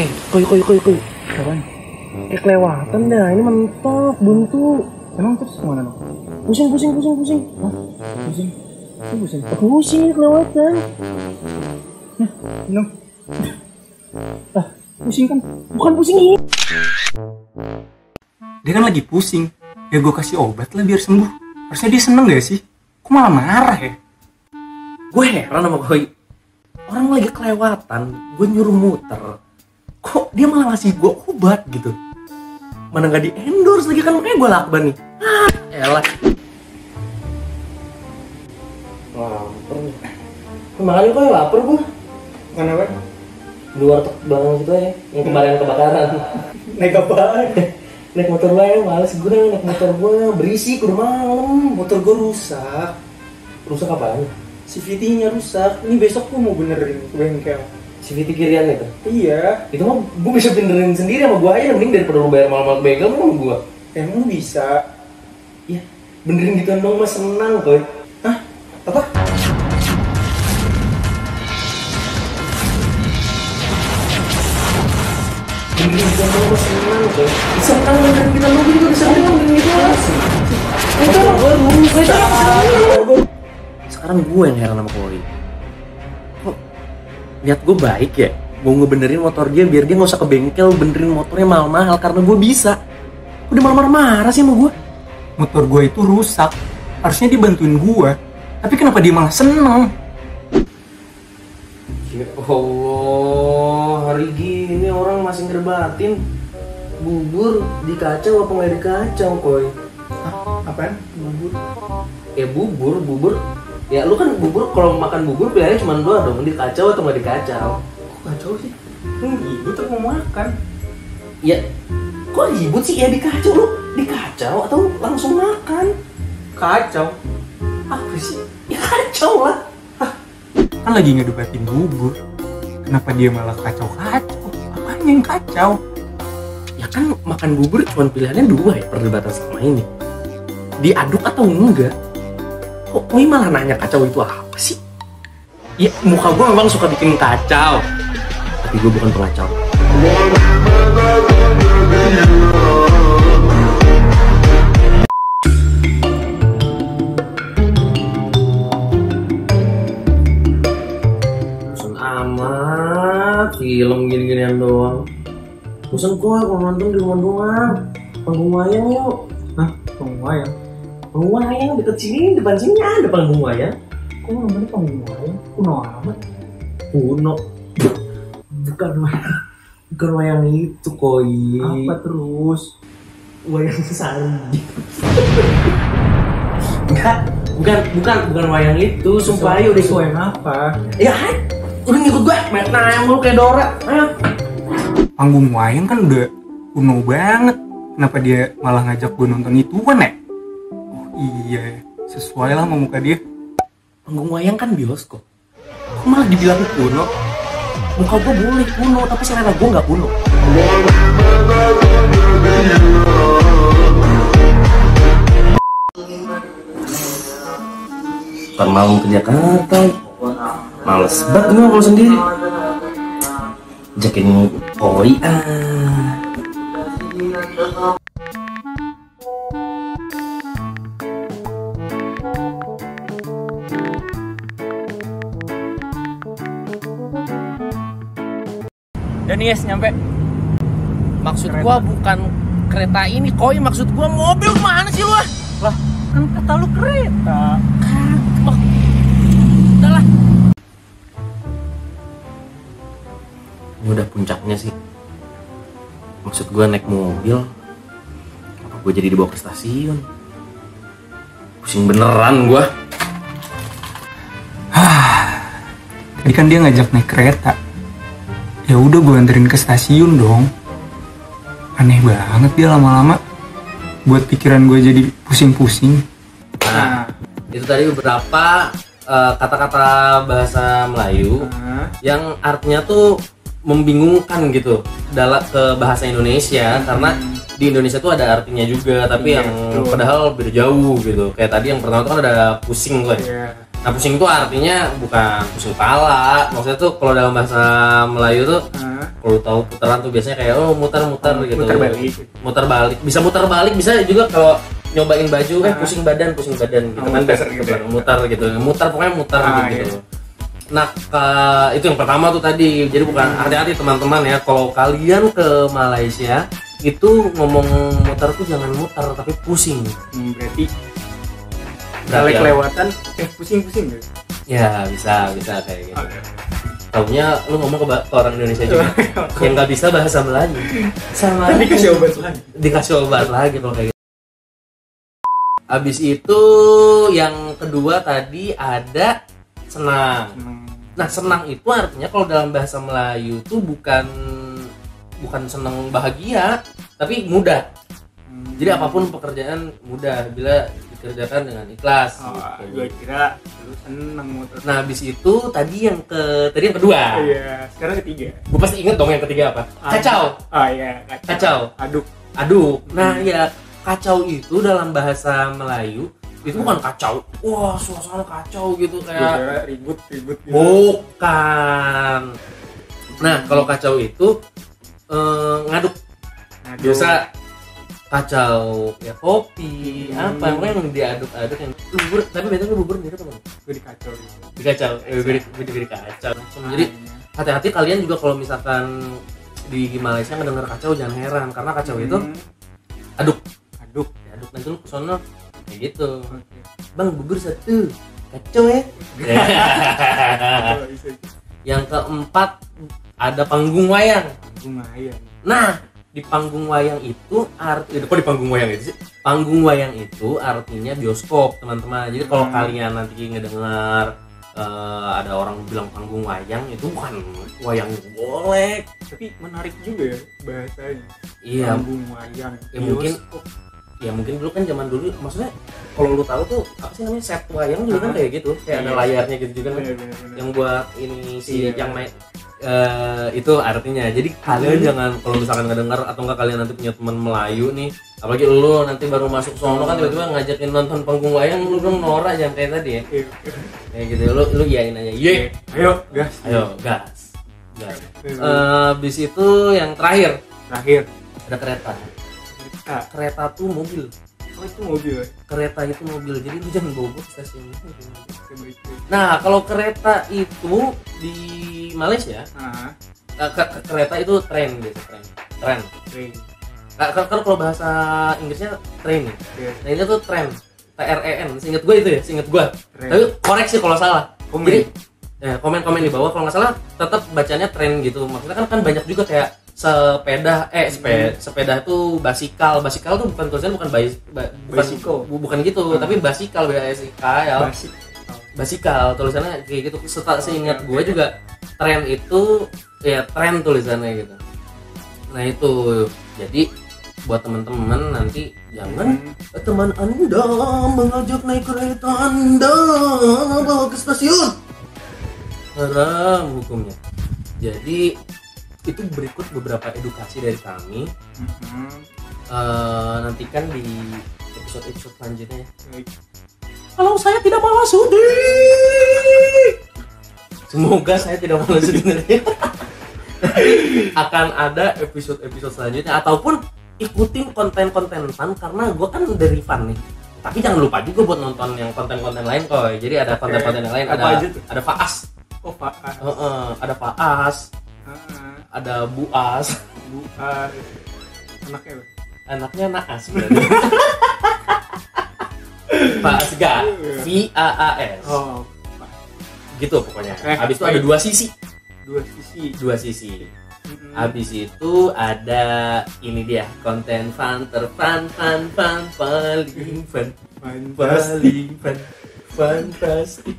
Eh, koi koi koi koi. Apaan? Eh kelewatan dah, ini mentok buntu. Emang terus ke mana dong? Pusing pusing pusing pusing. Pusing. Lu pusing. Pusing ini kelewatan. Minum. Ah, pusing kan? Bukan pusing ini. Dia kan lagi pusing. Ya gue kasih obat lah biar sembuh. Harusnya dia seneng gak sih? Kok malah marah ya? Gue heran sama koi. Orang lagi kelewatan, gue nyuruh muter. Kok dia malah ngasih gue obat gitu? Mana nggak di endorse lagi kan makanya gue lakban nih. Ah, elah. Lapar. Kemarin kok lapar gue. Kenapa? Di warteg belakang gitu ya, yang kemarin kebakaran. Naik apaan? naik motor gue ya, males gue naik motor gue berisik udah malam Motor gue rusak. rusak apaan? CVT-nya rusak. Ini besok gue mau benerin ke bengkel. CVT kirian itu? Iya. itu mah gue bisa benerin sendiri sama gue aja mending daripada lu bayar mahal-mahal bengkel sama gue Emang bisa? ya benerin gitu dong mas senang coy. Hah? Apa? benerin gitu dong mas senang coy. Senang benerin kita dong juga bisa benerin gitu itu gue rusak. sekarang gue yang heran sama kok niat gue baik ya mau ngebenerin motor dia biar dia nggak usah ke bengkel benerin motornya mahal-mahal karena gue bisa udah malah marah-marah sih sama gue Motor gue itu rusak. Harusnya dia bantuin gue. Tapi kenapa dia malah seneng? Ya Allah, hari gini orang masih ngerbatin bubur dikacau apa nggak dikacau, koy? Hah? Apaan? Bubur? Ya bubur, bubur. Ya lu kan bubur kalau makan bubur pilihannya cuma dua dong, dikacau atau nggak dikacau. Kok kacau sih? Hmm, ibu tuh mau makan. Ya, kok ribut sih? Ya dikacau lu, dikacau atau langsung makan? Kacau. Apa sih? Ya kacau lah. Kan lagi ngedebatin bubur. Kenapa dia malah kacau-kacau? Apanya yang kacau? Ya kan makan bubur cuma pilihannya dua ya perdebatan sama ini. Diaduk atau enggak? Kok Koi malah nanya kacau itu apa sih? Ya muka gue memang suka bikin kacau. Tapi gue bukan pengacau. Bosan amat film gini-ginian doang. Bosan gue kalau nonton di rumah doang. Panggung wayang yuk. Hah? Pengwayang? Panggung wayang deket sini, depan sini ada panggung wayang. Kok namanya pengwayang? Kuno amat. Kuno. Bukan wayang. Bukan wayang itu koi. Apa terus? Wayang salji. Enggak, bukan bukan bukan wayang itu. Sumpah ayo udah Sesuai apa? Ya, hai. udah ngikut gue. Main nayang lu kayak Dora. Ayo. Panggung wayang kan udah kuno banget. Kenapa dia malah ngajak gue nonton itu kan ya? Iya, sesuai lah sama muka dia. Panggung wayang kan bioskop. Kok malah dibilang kuno? Muka gue boleh kuno, tapi selera gue nggak kuno. Ntar malam ke Jakarta. Males banget gue kalau sendiri. Jakin koi ah. Dan yes, nyampe. Maksud Kereta. gua bukan kereta ini, koi maksud gua mobil mana sih lu? ah? Lah, kan kata lu kereta. Oh, udah lah. Ini udah puncaknya sih. Maksud gua naik mobil. Apa gua jadi dibawa ke stasiun? Pusing beneran gua. Tadi kan dia ngajak naik kereta. Ya udah gue anterin ke stasiun dong. Aneh banget dia lama-lama. Buat pikiran gue jadi pusing-pusing. Nah, itu tadi beberapa eh, kata-kata bahasa Melayu yang artinya tuh membingungkan gitu dalam ke bahasa Indonesia karena di Indonesia tuh ada artinya juga tapi Iya, yang betul. padahal beda jauh gitu kayak tadi yang pertama tuh kan ada pusing tuh ya. Iya. Nah pusing itu artinya bukan pusing kepala maksudnya tuh kalau dalam bahasa Melayu tuh Hah? kalau tahu putaran tuh biasanya kayak oh muter-muter gitu Muter balik. muter balik bisa muter balik bisa juga kalau nyobain baju eh pusing badan pusing badan gitu Oh, kan muter gitu ya. muter gitu muter pokoknya muter Ah, gitu iya. nah ke- itu yang pertama tuh tadi jadi bukan Hmm. hati-hati teman-teman ya kalau kalian ke Malaysia itu ngomong muter tuh jangan muter tapi pusing Hmm, berarti Kalau apa? kelewatan eh pusing-pusing gitu. ya bisa bisa kayak gitu Oke. Taunya lu ngomong ke, orang Indonesia juga yang nggak bisa bahasa Melayu sama Tadi aja. kasih obat lagi. dikasih obat lagi kalau kayak gitu. Abis itu yang kedua tadi ada senang. Hmm. Nah senang itu artinya kalau dalam bahasa Melayu tuh bukan bukan senang bahagia, tapi mudah. Hmm. Jadi apa pun pekerjaan mudah bila dikerjakan dengan ikhlas. Oh, gitu. gue kira lu seneng motor. Nah abis itu tadi yang ke tadi yang kedua, Iya, sekarang ketiga. gue pasti inget dong yang ketiga apa? Kacau. Ah iya, kacau. Kacau. Aduk. Aduh, nah ya kacau itu dalam bahasa Melayu itu bukan kacau. Wah, suasana kacau gitu kayak ribut, ribut gitu. bukan. Nah, kalau kacau itu eh, ngaduk. Aduk. Biasa kacau ya kopi, Hmm. apa pokoknya yang diaduk-aduk yang bubur, tapi lu bubur mirip apa? gue dikacau gitu. Dikacau, eh, gue di- gue dikacau. Jadi hati-hati kalian juga kalau misalkan di Malaysia ngedenger kacau jangan heran karena kacau itu Hmm, aduk aduk. aduk nanti lu kesono kayak gitu Oke. bang bubur satu kacau ya yang keempat ada panggung wayang lumayan. nah di panggung wayang itu arti kok di panggung wayang itu sih panggung wayang itu artinya bioskop teman-teman jadi kalau Hmm. kalian nanti ngedengar eh, ada orang bilang panggung wayang itu bukan wayang golek Tapi menarik juga ya bahasanya. iya Panggung wayang. Ya, mungkin bioskop. ya mungkin dulu kan zaman dulu maksudnya kalau lu tahu tuh apa sih namanya set wayang juga kan kayak gitu kayak ada Iya. layarnya gitu juga kan bener, bener. yang buat ini si Iya. yang main eh, itu artinya. Jadi kalian Hmm. jangan kalau misalkan ngedengar atau enggak kalian nanti punya teman Melayu nih apalagi lu nanti baru masuk sono kan tiba-tiba ngajakin nonton panggung wayang lu dong norak jangan kayak tadi ya. Iya. kayak gitu lu lu iyain aja. Ye. Ayo, gas. ayo gas. Gas. Eh, Eh, habis itu yang terakhir. Terakhir. ada kereta. Kereta tuh mobil Oh itu mobil ya? kereta itu mobil jadi lu jangan bawa ke stasiun nah kalau kereta itu di Malaysia eh, ke- ke- kereta itu tren biasa tren tren train. Nah, kan kalau bahasa Inggrisnya train nih. Oke, Nah ini tuh tren. T R E N. Seinget gue itu ya, seinget gue. Tapi koreksi kalau salah. Komen. Jadi ya, komen-komen di bawah kalau nggak salah tetap bacanya tren gitu. Maksudnya kan kan banyak juga kayak sepeda eh sepeda sepeda itu basikal. Basikal tuh bukan tulisannya bukan bais, ba- bukan bu- bukan gitu Hmm. tapi basikal B A S I K L Basic. basikal tulisannya kayak gitu. Setelah seingat gue juga tren itu ya tren tulisannya gitu. Nah itu. Jadi buat teman-teman nanti jangan Hmm. teman anda mengajak naik kereta anda bawa ke stasiun. Haram hukumnya. Jadi itu berikut beberapa edukasi dari kami Mhm. Eh, nantikan di episode-episode selanjutnya ya. Baik. Kalau saya tidak malas sudi. Semoga saya tidak malas sebenarnya. Akan ada episode-episode selanjutnya ataupun ikutin konten-konten fun karena gue kan dari fun nih. Tapi jangan lupa juga buat nonton yang konten-konten lain kok. Jadi ada konten-konten yang lain Apa ada aja tuh? ada Faas, Oh Pak. Ah, Heeh, ada Faas, ada Buas, Bu. ah, Anaknya apa? anaknya Naas berarti. Faas gak? V A A S. Oh, Pak. gitu pokoknya. Eh, Habis itu ada dua sisi, Dua sisi. dua sisi. Mhm. Habis itu ada ini dia konten fun terfun fun fun paling fun Fantastic. paling fun fantastik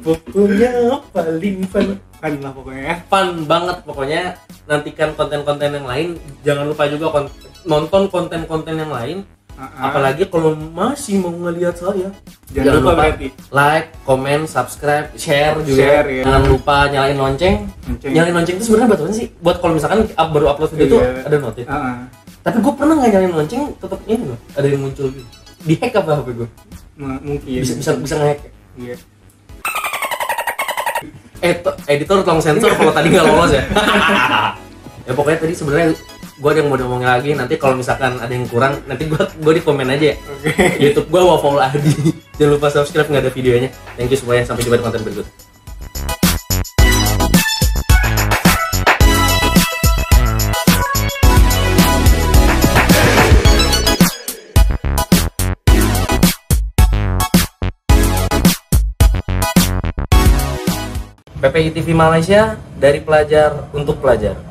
pokoknya paling fun Fun lah pokoknya ya. fun banget pokoknya nantikan konten-konten yang lain jangan lupa juga kon- nonton konten-konten yang lain ah. apalagi kalau masih mau ngelihat saya Jangan lupa berarti. like, comment, subscribe, share juga. Share, ya. Jangan lupa nyalain lonceng. Lonceng. Nyalain lonceng itu sebenarnya buat apa sih? Buat kalau misalkan up- baru upload video itu Iya. ada notif. Ah. tapi gue pernah nggak nyalain lonceng tetap ini loh ada yang muncul gitu di hack apa hp gue mungkin bisa bisa bisa ngehack ya? Iya. Eh to- editor tolong sensor kalau tadi nggak lolos ya. Ya pokoknya tadi sebenarnya gue ada yang mau diomongin lagi. Nanti kalau misalkan ada yang kurang nanti gue gue di komen aja ya. Oke. YouTube gue Wafaul Adi jangan lupa subscribe nggak ada videonya. Thank you semuanya. Sampai jumpa di konten berikut PPI TV Malaysia dari pelajar untuk pelajar